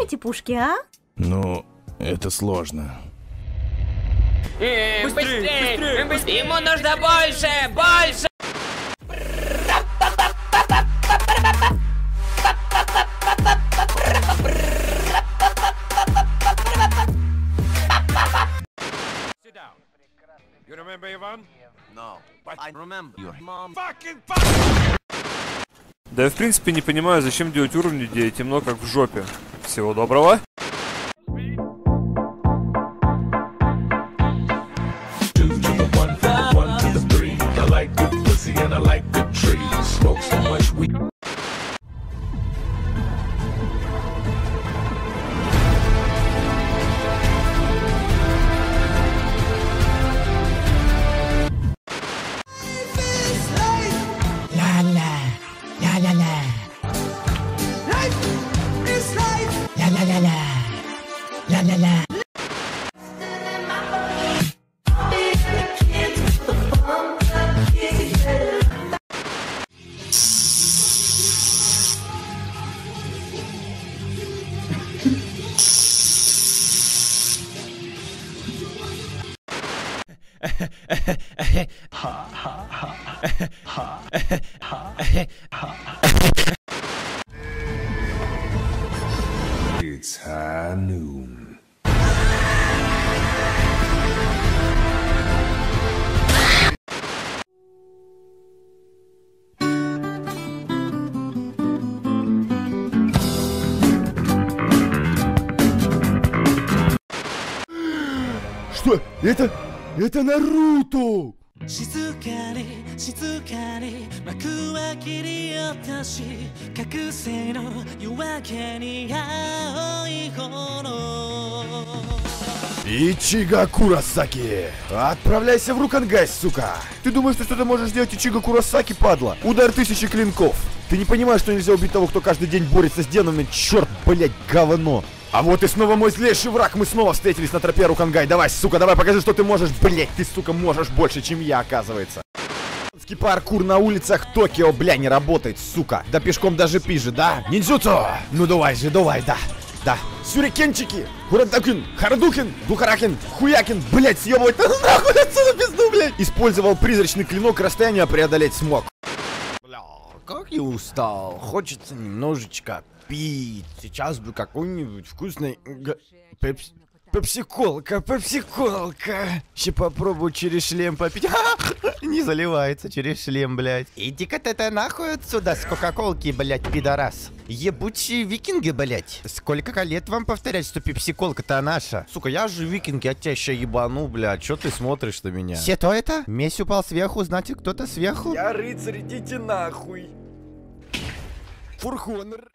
эти пушки, а? Ну, это сложно. Э, быстрее, быстрее, Ему нужно больше, больше! You remember Ivan? No, but I remember your mom. Fucking fuck! Да я в принципе не понимаю, зачем делать уровни, где темно как в жопе. Всего доброго. ha ha ha ha ha ha Что? Это... Это Наруто! 静かに静かに幕は切り落とし覚醒の夜明けに青い炎 Ичига Курасаки! Отправляйся в Рукангай, сука! Ты думаешь, ты что-то можешь сделать Ичига Курасаки, падла? Удар тысячи клинков! Ты не понимаешь, что нельзя убить того, кто каждый день борется с демонами? Черт, блять, говно! А вот и снова мой злейший враг, мы снова встретились на тропе Рукангай. Давай, сука, давай покажи, что ты можешь, блять, ты, сука, можешь больше, чем я, оказывается. Паркур на улицах Токио, бля, не работает, сука. Да пешком даже пиже, да? Ниндзюцу! Ну давай же, давай, да. Да. Сюрикенчики! Хурадакин! Харадухин! Духаракин! Хуякин! Блять, съебывать! Нахуй отсюда пизду, блять! Использовал призрачный клинок, расстояние преодолеть смог. Бля, как я устал. Хочется немножечко пить. Сейчас бы какой-нибудь вкусный... Пепси... Пепсиколка, пепсиколка. Ще попробую через шлем попить. Не заливается через шлем, блядь. Иди-ка ты ты нахуй отсюда с кока-колки, блядь, пидорас. Ебучие викинги, блядь. Сколько лет вам повторять, что пепсиколка-то наша? Сука, я же викинг, я тебя ща ебану, блядь. Чё ты смотришь на меня? Все то это? Месть упал сверху, значит кто-то сверху? Я рыцарь, идите нахуй. Фурхонер.